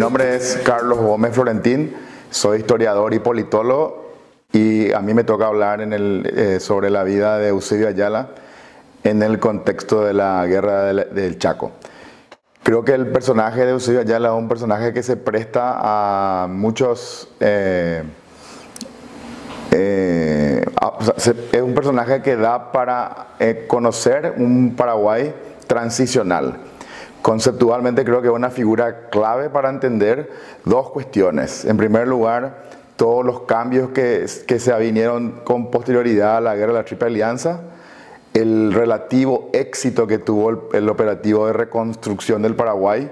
nombre es Carlos Gómez Florentín, soy historiador y politólogo y a mí me toca hablar en el, eh, sobre la vida de Eusebio Ayala en el contexto de la guerra del, Chaco. Creo que el personaje de Eusebio Ayala es un personaje que se presta a muchos... Eh, eh, es un personaje que da para conocer un Paraguay transicional Conceptualmente creo que es una figura clave para entender dos cuestiones. En primer lugar, todos los cambios que, que se vinieron con posterioridad a la guerra de la Triple Alianza, el relativo éxito que tuvo el, operativo de reconstrucción del Paraguay,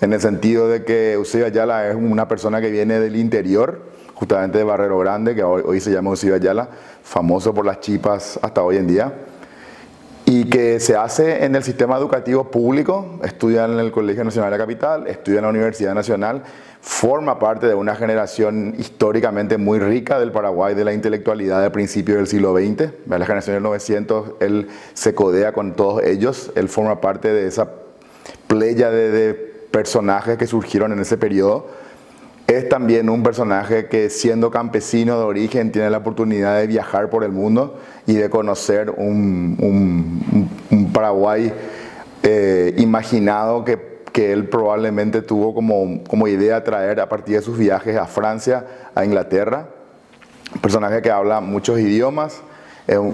en el sentido de que Eusebio Ayala es una persona que viene del interior, justamente de Barrero Grande, que hoy, hoy se llama Eusebio Ayala, famoso por las chipas hasta hoy en día y que se hace en el sistema educativo público, estudia en el Colegio Nacional de la Capital, estudia en la Universidad Nacional, forma parte de una generación históricamente muy rica del Paraguay, de la intelectualidad de principios del siglo XX, la generación del 900, él se codea con todos ellos, él forma parte de esa playa de, de personajes que surgieron en ese periodo es también un personaje que siendo campesino de origen tiene la oportunidad de viajar por el mundo y de conocer un, Paraguay eh, imaginado que, que, él probablemente tuvo como, como idea traer a partir de sus viajes a Francia, a Inglaterra. Un personaje que habla muchos idiomas,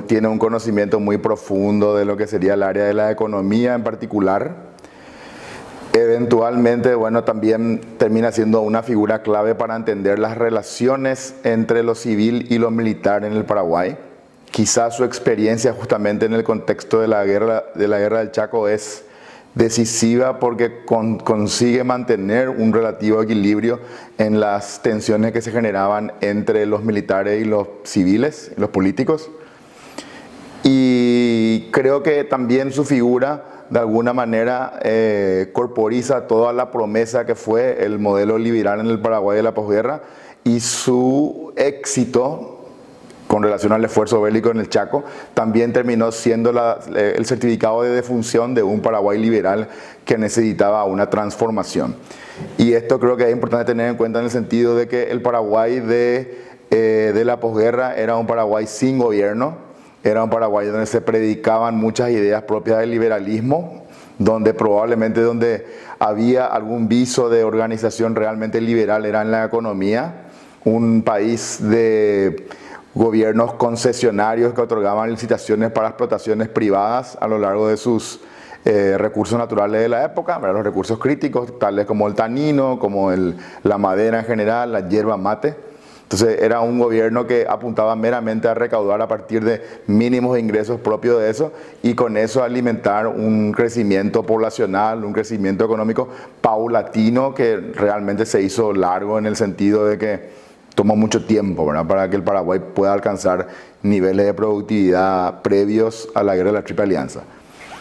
tiene un conocimiento muy profundo de lo que sería el área de la economía en particular eventualmente, bueno, también termina siendo una figura clave para entender las relaciones entre lo civil y lo militar en el Paraguay. Quizás su experiencia justamente en el contexto de la guerra, de la guerra del Chaco es decisiva porque consigue mantener un relativo equilibrio en las tensiones que se generaban entre los militares y los civiles, los políticos. Y creo que también su figura de alguna manera eh, corporiza toda la promesa que fue el modelo liberal en el Paraguay de la posguerra y su éxito con relación al esfuerzo bélico en el Chaco, también terminó siendo el certificado de defunción de un Paraguay liberal que necesitaba una transformación. Y esto creo que es importante tener en cuenta en el sentido de que el Paraguay de, eh, de la posguerra era un Paraguay sin gobierno, era un Paraguay donde se predicaban muchas ideas propias del liberalismo, donde probablemente donde había algún viso de organización realmente liberal era en la economía, un país de gobiernos concesionarios que otorgaban licitaciones para explotaciones privadas a lo largo de sus eh, recursos naturales de la época, los recursos críticos, tales como el tanino, como la madera en general, la hierba mate. Entonces era un gobierno que apuntaba meramente a recaudar a partir de mínimos ingresos propios de eso y con eso alimentar un crecimiento poblacional, un crecimiento económico paulatino que realmente se hizo largo en el sentido de que tomó mucho tiempo para que el Paraguay pueda alcanzar niveles de productividad previos a la guerra de la Triple Alianza.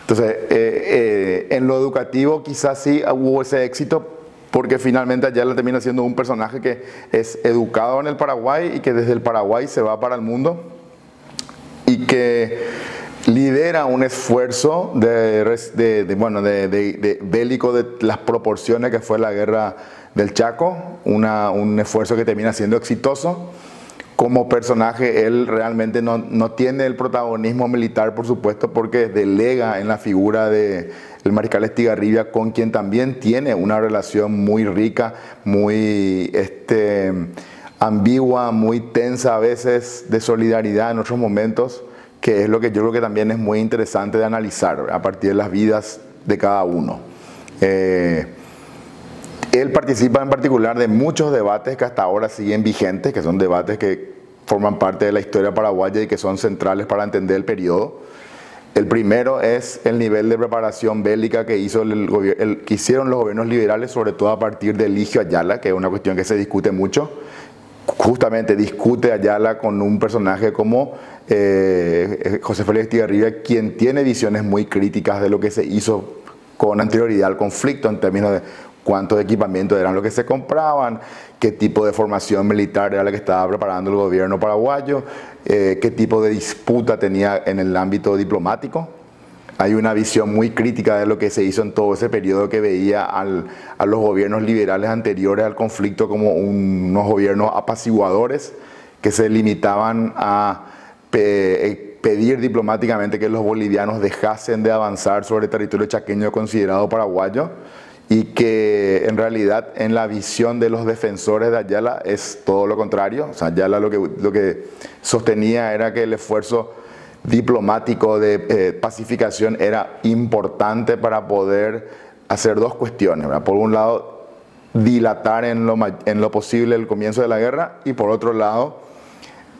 Entonces, eh, eh, en lo educativo quizás sí hubo ese éxito, porque finalmente Ayala termina siendo un personaje que es educado en el Paraguay y que desde el Paraguay se va para el mundo y que lidera un esfuerzo de, bueno, de, bélico de las proporciones que fue la guerra del Chaco, un esfuerzo que termina siendo exitoso. Como personaje él realmente no, no, tiene el protagonismo militar, por supuesto, porque delega en la figura de el mariscal Estigarribia, con quien también tiene una relación muy rica, muy este, ambigua, muy tensa a veces, de solidaridad en otros momentos, que es lo que yo creo que también es muy interesante de analizar a partir de las vidas de cada uno. Eh, él participa en particular de muchos debates que hasta ahora siguen vigentes, que son debates que forman parte de la historia paraguaya y que son centrales para entender el periodo. El primero es el nivel de preparación bélica que, hizo el, que hicieron los gobiernos liberales, sobre todo a partir de Eligio Ayala, que es una cuestión que se discute mucho. Justamente discute Ayala con un personaje como eh, José Félix Tigarribia, quien tiene visiones muy críticas de lo que se hizo con anterioridad al conflicto en términos de cuántos equipamientos eran los que se compraban, qué tipo de formación militar era la que estaba preparando el gobierno paraguayo, eh, qué tipo de disputa tenía en el ámbito diplomático. hay una visión muy crítica de lo que se hizo en todo ese periodo que veía a los gobiernos liberales anteriores al conflicto como unos gobiernos apaciguadores que se limitaban a eh, pedir diplomáticamente que los bolivianos dejasen de avanzar sobre territorio chaqueño considerado paraguayo y que en realidad en la visión de los defensores de Ayala es todo lo contrario. O sea, Ayala lo que, lo que sostenía era que el esfuerzo diplomático de eh, pacificación era importante para poder hacer dos cuestiones. Por un lado, dilatar en lo, en lo posible el comienzo de la guerra y por otro lado,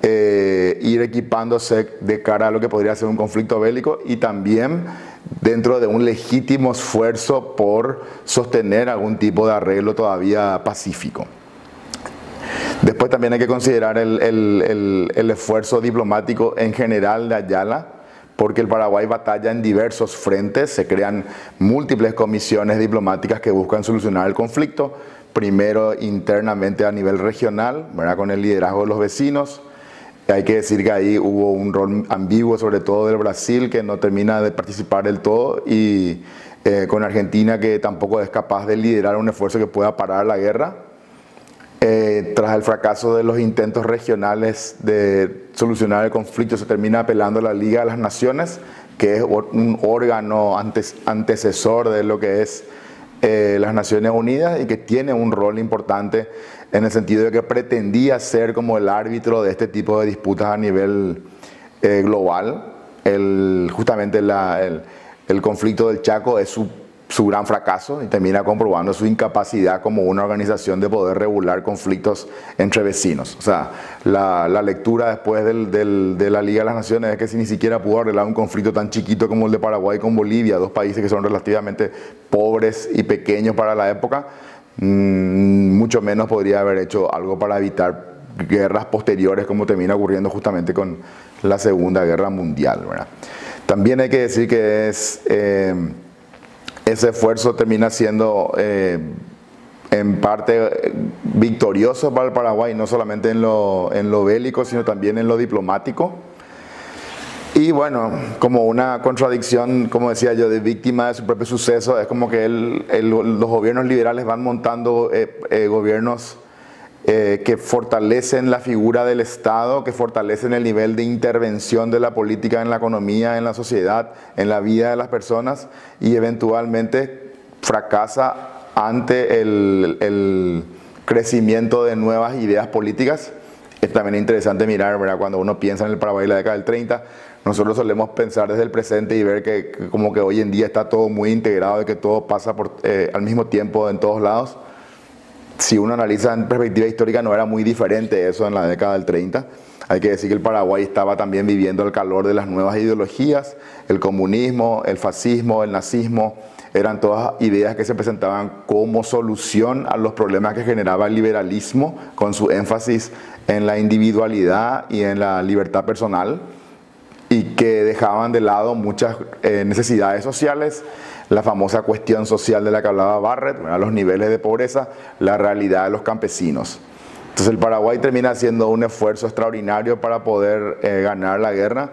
eh, ir equipándose de cara a lo que podría ser un conflicto bélico y también dentro de un legítimo esfuerzo por sostener algún tipo de arreglo todavía pacífico. Después también hay que considerar el, esfuerzo diplomático en general de Ayala, porque el Paraguay batalla en diversos frentes, se crean múltiples comisiones diplomáticas que buscan solucionar el conflicto, primero internamente a nivel regional, con el liderazgo de los vecinos, hay que decir que ahí hubo un rol ambiguo, sobre todo del Brasil, que no termina de participar del todo, y eh, con Argentina, que tampoco es capaz de liderar un esfuerzo que pueda parar la guerra. Eh, tras el fracaso de los intentos regionales de solucionar el conflicto, se termina apelando a la Liga de las Naciones, que es un órgano antecesor de lo que es eh, las Naciones Unidas y que tiene un rol importante en el sentido de que pretendía ser como el árbitro de este tipo de disputas a nivel eh, global. Justamente el, conflicto del Chaco es su, gran fracaso y termina comprobando su incapacidad como una organización de poder regular conflictos entre vecinos. O sea, la, lectura después de la Liga de las Naciones es que si ni siquiera pudo arreglar un conflicto tan chiquito como el de Paraguay con Bolivia, dos países que son relativamente pobres y pequeños para la época, mucho menos podría haber hecho algo para evitar guerras posteriores como termina ocurriendo justamente con la Segunda Guerra Mundial. También hay que decir que eh, ese esfuerzo termina siendo eh, en parte victorioso para el Paraguay, no solamente en lo bélico, sino también en lo diplomático. Y bueno, como una contradicción, como decía yo, de víctima de su propio suceso, es como que los gobiernos liberales van montando eh, eh, gobiernos eh, que fortalecen la figura del Estado, que fortalecen el nivel de intervención de la política en la economía, en la sociedad, en la vida de las personas y eventualmente fracasa ante el, el crecimiento de nuevas ideas políticas. Es también interesante mirar, cuando uno piensa en el Paraguay de la década del 30, nosotros solemos pensar desde el presente y ver que, como que hoy en día está todo muy integrado, y que todo pasa por, eh, al mismo tiempo en todos lados. Si uno analiza en perspectiva histórica no era muy diferente eso en la década del 30. Hay que decir que el Paraguay estaba también viviendo el calor de las nuevas ideologías, el comunismo, el fascismo, el nazismo, eran todas ideas que se presentaban como solución a los problemas que generaba el liberalismo, con su énfasis en la individualidad y en la libertad personal y que dejaban de lado muchas eh, necesidades sociales, la famosa cuestión social de la que hablaba Barrett, los niveles de pobreza, la realidad de los campesinos. Entonces el Paraguay termina haciendo un esfuerzo extraordinario para poder eh, ganar la guerra,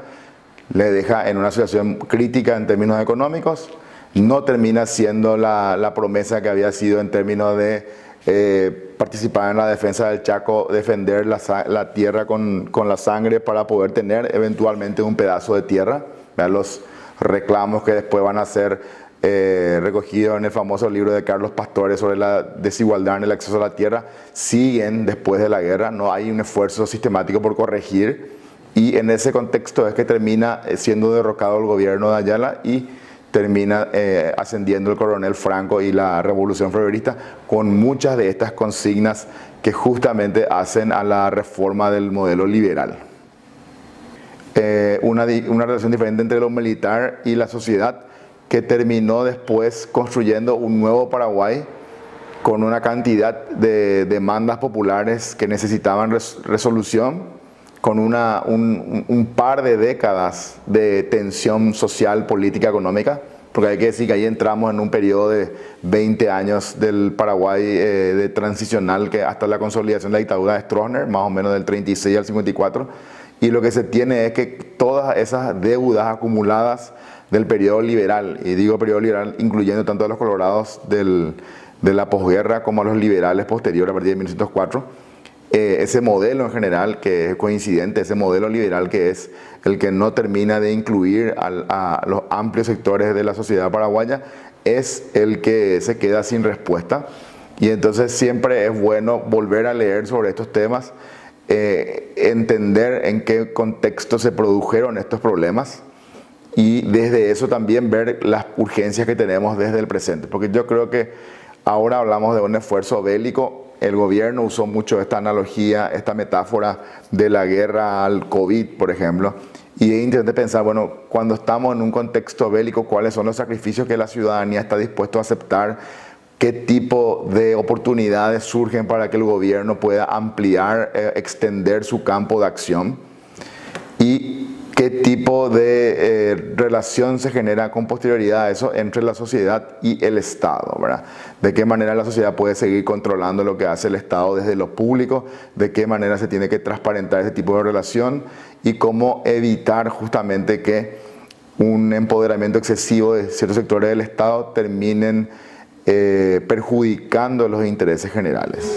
le deja en una situación crítica en términos económicos, no termina siendo la, la promesa que había sido en términos de eh, participar en la defensa del Chaco, defender la, tierra con, la sangre para poder tener eventualmente un pedazo de tierra. Vean los reclamos que después van a ser eh, recogidos en el famoso libro de Carlos Pastores sobre la desigualdad en el acceso a la tierra, siguen después de la guerra, no hay un esfuerzo sistemático por corregir y en ese contexto es que termina eh, siendo derrocado el gobierno de Ayala y termina eh, ascendiendo el coronel Franco y la revolución febrerista con muchas de estas consignas que justamente hacen a la reforma del modelo liberal. Eh, una, una relación diferente entre lo militar y la sociedad que terminó después construyendo un nuevo Paraguay con una cantidad de demandas populares que necesitaban resolución, con una, un, un, par de décadas de tensión social, política, económica, porque hay que decir que ahí entramos en un periodo de 20 años del Paraguay eh, de transicional que hasta la consolidación de la dictadura de Stroessner, más o menos del 36 al 54, y lo que se tiene es que todas esas deudas acumuladas del periodo liberal, y digo periodo liberal incluyendo tanto a los colorados del, de la posguerra como a los liberales posteriores a partir de 1904, eh, ese modelo en general que es coincidente, ese modelo liberal que es el que no termina de incluir a los amplios sectores de la sociedad paraguaya, es el que se queda sin respuesta. Y entonces siempre es bueno volver a leer sobre estos temas, eh, entender en qué contexto se produjeron estos problemas y desde eso también ver las urgencias que tenemos desde el presente. Porque yo creo que ahora hablamos de un esfuerzo bélico. El gobierno usó mucho esta analogía, esta metáfora de la guerra al COVID, por ejemplo. Y intenté pensar, bueno, cuando estamos en un contexto bélico, ¿cuáles son los sacrificios que la ciudadanía está dispuesto a aceptar? ¿Qué tipo de oportunidades surgen para que el gobierno pueda ampliar, eh, extender su campo de acción? Y qué tipo de eh, relación se genera con posterioridad a eso entre la sociedad y el Estado, ¿verdad? De qué manera la sociedad puede seguir controlando lo que hace el Estado desde lo público, de qué manera se tiene que transparentar ese tipo de relación y cómo evitar justamente que un empoderamiento excesivo de ciertos sectores del Estado terminen eh, perjudicando los intereses generales.